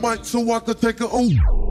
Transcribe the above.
mic so I could take a ooh.